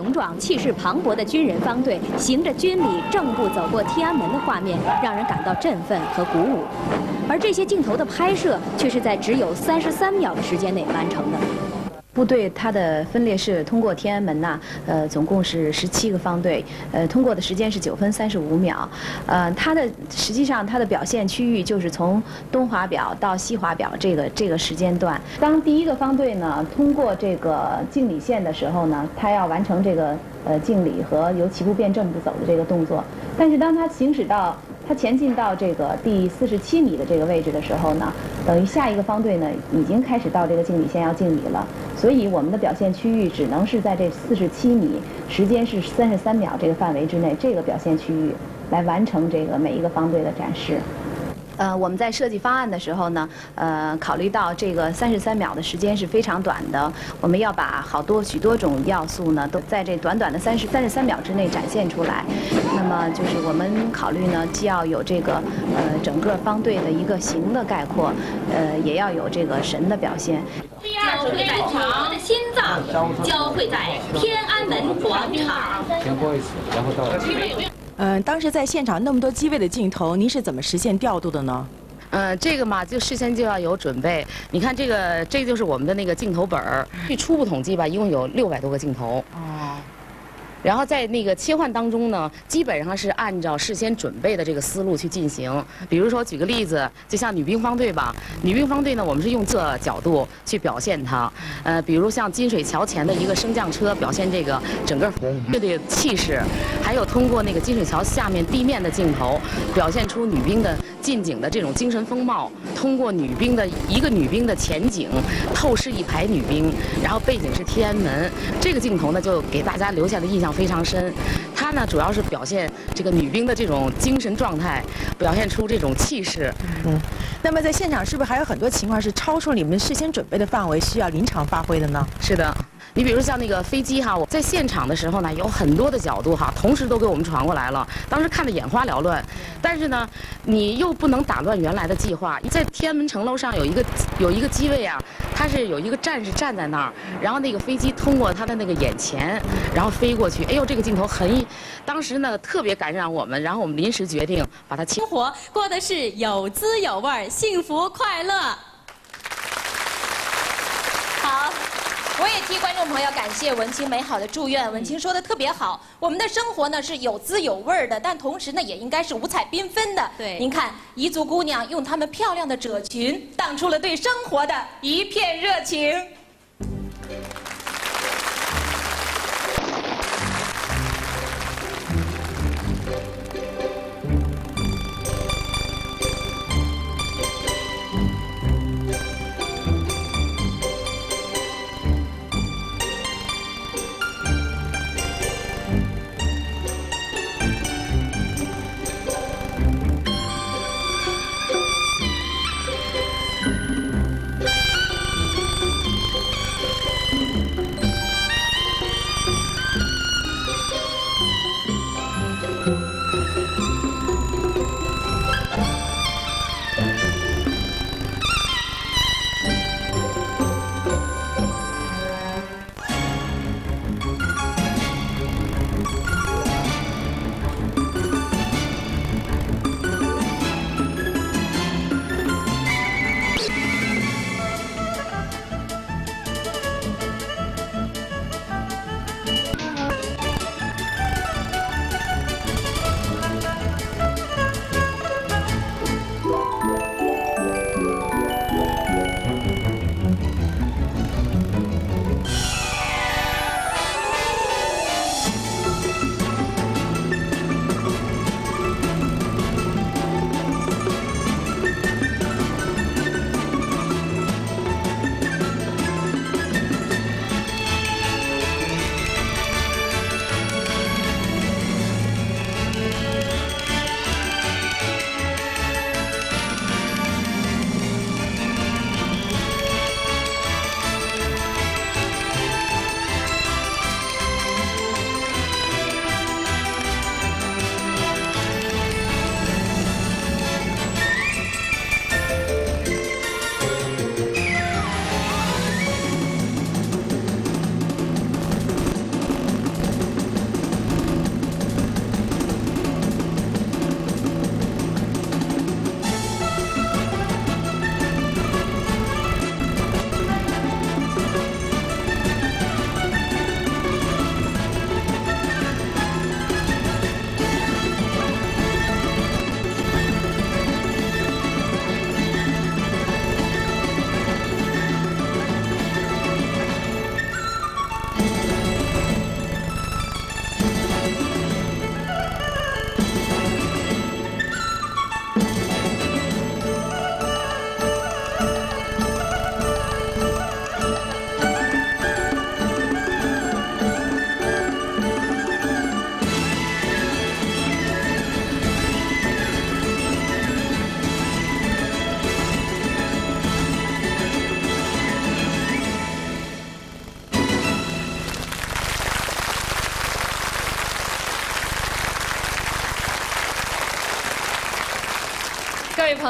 雄壮、气势磅礴的军人方队，行着军礼正步走过天安门的画面，让人感到振奋和鼓舞。而这些镜头的拍摄，却是在只有三十三秒的时间内完成的。部队它的分列是通过天安门呐，呃，总共是十七个方队，呃，通过的时间是九分三十五秒，呃，它的实际上它的表现区域就是从东华表到西华表这个这个时间段。当第一个方队呢通过这个敬礼线的时候呢，它要完成这个呃敬礼和由齐步变正步走的这个动作，但是当它行驶到它前进到这个第四十七米的这个位置的时候呢，等于下一个方队呢已经开始到这个敬礼线要敬礼了，所以我们的表现区域只能是在这四十七米，时间是三十三秒这个范围之内，这个表现区域来完成这个每一个方队的展示。呃，我们在设计方案的时候呢，呃，考虑到这个三十三秒的时间是非常短的，我们要把好多许多种要素呢，都在这短短的三十三十三秒之内展现出来。那么就是我们考虑呢，既要有这个呃整个方队的一个形的概括，呃，也要有这个神的表现。第二组战场的心脏交汇在天安门广场。先过一次，然后到。嗯，当时在现场那么多机位的镜头，您是怎么实现调度的呢？嗯，这个嘛，就事先就要有准备。你看这个，这就是我们的那个镜头本儿。据初步统计吧，一共有六百多个镜头。哦。然后在那个切换当中呢，基本上是按照事先准备的这个思路去进行。比如说举个例子，就像女兵方队吧，女兵方队呢，我们是用这角度去表现它。呃，比如像金水桥前的一个升降车，表现这个整个乐队气势；还有通过那个金水桥下面地面的镜头，表现出女兵的近景的这种精神风貌。通过女兵的一个女兵的前景，透视一排女兵，然后背景是天安门，这个镜头呢，就给大家留下的印象。非常深，她呢主要是表现这个女兵的这种精神状态，表现出这种气势。嗯，那么在现场是不是还有很多情况是超出你们事先准备的范围，需要临场发挥的呢？是的。你比如像那个飞机哈，我在现场的时候呢，有很多的角度哈，同时都给我们传过来了。当时看得眼花缭乱，但是呢，你又不能打乱原来的计划。在天安门城楼上有一个有一个机位啊，它是有一个战士站在那儿，然后那个飞机通过他的那个眼前，然后飞过去。哎呦，这个镜头很，当时呢特别感染我们，然后我们临时决定把它生活过的是有滋有味，幸福快乐。我也替观众朋友感谢文清美好的祝愿。文清说的特别好，我们的生活呢是有滋有味的，但同时呢也应该是五彩缤纷的。对，您看彝族姑娘用她们漂亮的褶裙，荡出了对生活的一片热情。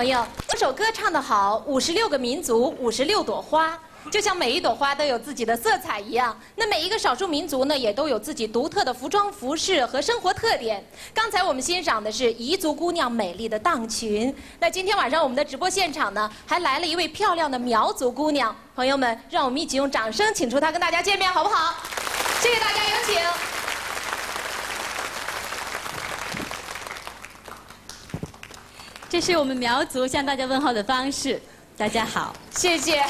朋友，这首歌唱得好，五十六个民族，五十六朵花。就像每一朵花都有自己的色彩一样，那每一个少数民族呢，也都有自己独特的服装、服饰和生活特点。刚才我们欣赏的是彝族姑娘美丽的荡裙，那今天晚上我们的直播现场呢，还来了一位漂亮的苗族姑娘。朋友们，让我们一起用掌声请出她跟大家见面，好不好？谢谢大家，有请。这是我们苗族向大家问候的方式。大家好，谢谢。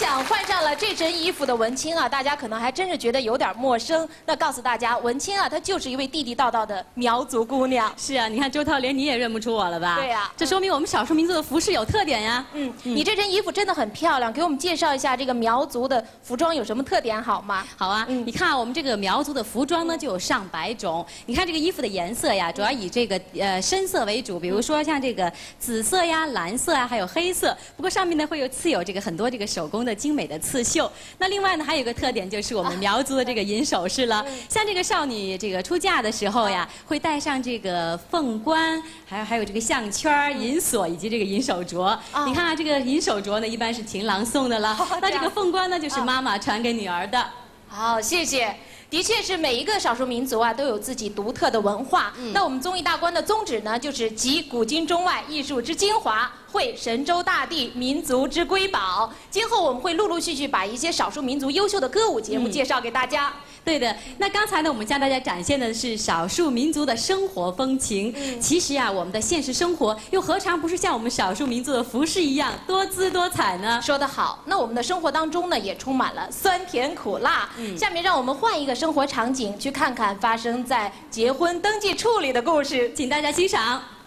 想换上了这身衣服的文清啊，大家可能还真是觉得有点陌生。那告诉大家，文清啊，她就是一位地地道道的苗族姑娘。是啊，你看周涛，连你也认不出我了吧？对呀，这说明我们少数民族的服饰有特点呀。嗯，你这身衣服真的很漂亮，给我们介绍一下这个苗族的服装有什么特点好吗？好啊，你看我们这个苗族的服装呢，就有上百种。你看这个衣服的颜色呀，主要以这个呃深色为主，比如说像这个紫色呀、蓝色啊，还有黑色。不过上面呢会有刺有这个很多这个手工的精美的刺绣。那另外呢，还有一个特点就是我们苗族的这个银首饰了。像这个少女这个出嫁的时候呀，会戴上这个凤冠，还有还有这个项圈、银锁以及这个银手镯。你看啊，这个银手镯呢，一般是情郎送的了。那这个凤冠呢，就是妈妈传给女儿的。好，谢谢。的确是每一个少数民族啊，都有自己独特的文化。那我们综艺大观的宗旨呢，就是集古今中外艺术之精华，汇神州大地民族之瑰宝。今后我们会陆陆续续把一些少数民族优秀的歌舞节目介绍给大家。对的，那刚才呢，我们向大家展现的是少数民族的生活风情。其实啊，我们的现实生活又何尝不是像我们少数民族的服饰一样多姿多彩呢？说得好，那我们的生活当中呢，也充满了酸甜苦辣。下面让我们换一个生活场景，去看看发生在结婚登记处里的故事，请大家欣赏。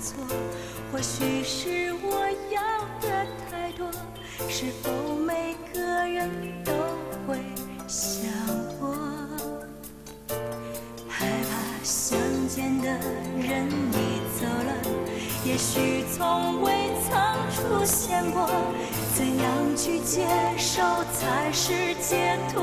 错，或许是我要的太多。是否每个人都会想我？害怕相见的人已走了，也许从未曾出现过。怎样去接受才是解脱？